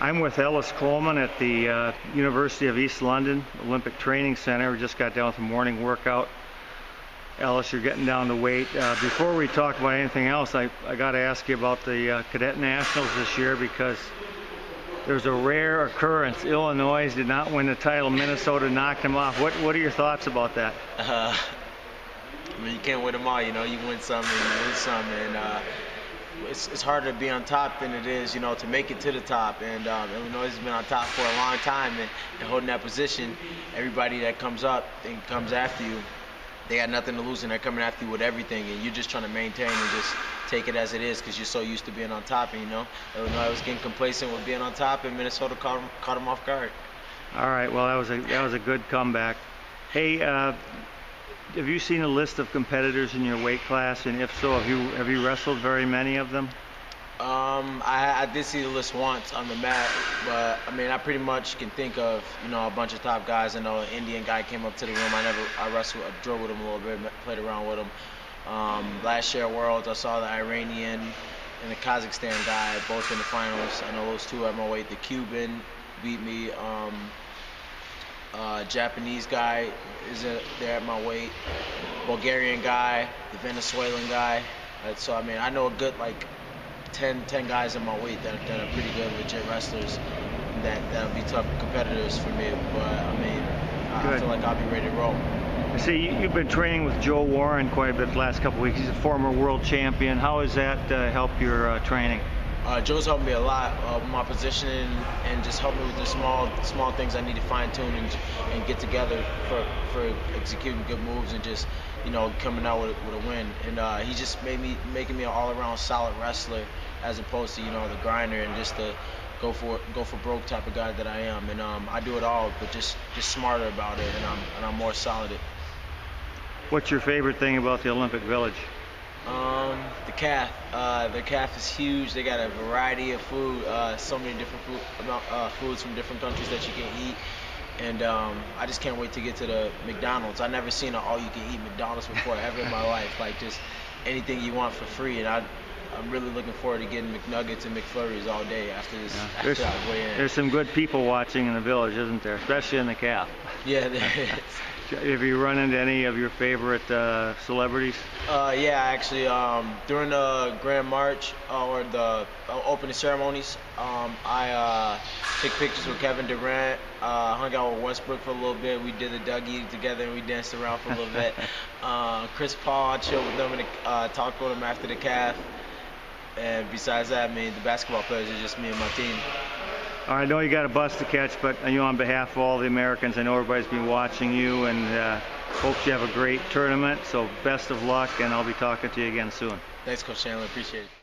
I'm with Ellis Coleman at the uh, University of East London Olympic Training Center. We just got done with a morning workout. Ellis, you're getting down to weight. Uh, before we talk about anything else, I, I got to ask you about the uh, Cadet Nationals this year because there's a rare occurrence. Illinois did not win the title. Minnesota knocked them off. What What are your thoughts about that? Uh, I mean, you can't win them all. You know, you win some and you lose some, and uh, it's, it's harder to be on top than it is, you know, to make it to the top. And um, Illinois has been on top for a long time and, and holding that position. Everybody that comes up and comes after you, they got nothing to lose and they're coming after you with everything. And you're just trying to maintain and just take it as it is because you're so used to being on top. And you know, Illinois was getting complacent with being on top, and Minnesota caught them, caught them off guard. All right. Well, that was a that was a good comeback. Hey, uh, have you seen a list of competitors in your weight class? And if so, have you have you wrestled very many of them? Um, I, I did see the list once on the mat, but I mean, I pretty much can think of you know a bunch of top guys. I know an Indian guy came up to the room. I never I wrestled, I drove with him a little bit, played around with him. Um, last year at Worlds, I saw the Iranian and the Kazakhstan guy both in the finals. I know those two at my weight. The Cuban beat me. Um, uh, Japanese guy is there at my weight. Bulgarian guy, the Venezuelan guy. Uh, so I mean, I know a good like 10, 10 guys in my weight that, that are pretty good, legit wrestlers. That that'll be tough competitors for me. But I mean, I, I feel like I'll be ready to roll. See, you've been training with Joe Warren quite a bit the last couple weeks. He's a former world champion. How has that uh, helped your uh, training? Uh, Joe's helped me a lot uh, my positioning and just helped me with the small small things I need to fine tune and, and get together for, for executing good moves and just you know coming out with, with a win. And uh, he just made me making me an all around solid wrestler as opposed to you know the grinder and just the go for go for broke type of guy that I am. And um, I do it all, but just just smarter about it and I'm and I'm more solid. What's your favorite thing about the Olympic Village? Um, the calf. Uh, the calf is huge. They got a variety of food, uh, so many different food, uh, foods from different countries that you can eat. And um, I just can't wait to get to the McDonald's. I've never seen an all-you-can-eat McDonald's before ever in my life. Like just anything you want for free. And I, I'm really looking forward to getting McNuggets and McFlurries all day after this. Yeah. After there's, I weigh in. there's some good people watching in the village, isn't there? Especially in the calf. Yeah, there is. Have you run into any of your favorite uh, celebrities? Uh, yeah, actually, um, during the Grand March uh, or the uh, opening ceremonies, um, I uh, took pictures with Kevin Durant, uh, hung out with Westbrook for a little bit. We did the Dougie together and we danced around for a little bit. Chris Paul, I chilled with them and talked with him after the calf. And besides that, I mean, the basketball players are just me and my team. I know you got a bus to catch, but you know, on behalf of all the Americans, I know everybody's been watching you and uh, hope you have a great tournament. So best of luck, and I'll be talking to you again soon. Thanks, Coach Chandler. Appreciate it.